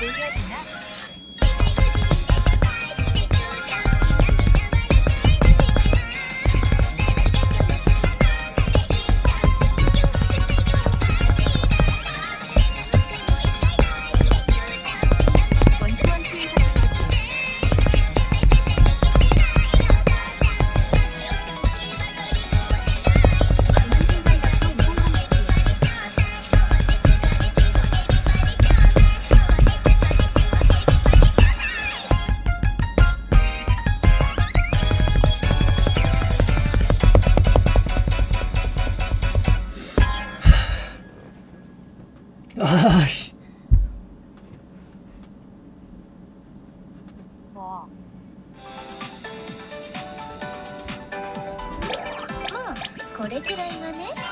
Booyah Dinner. し。これくらいはね。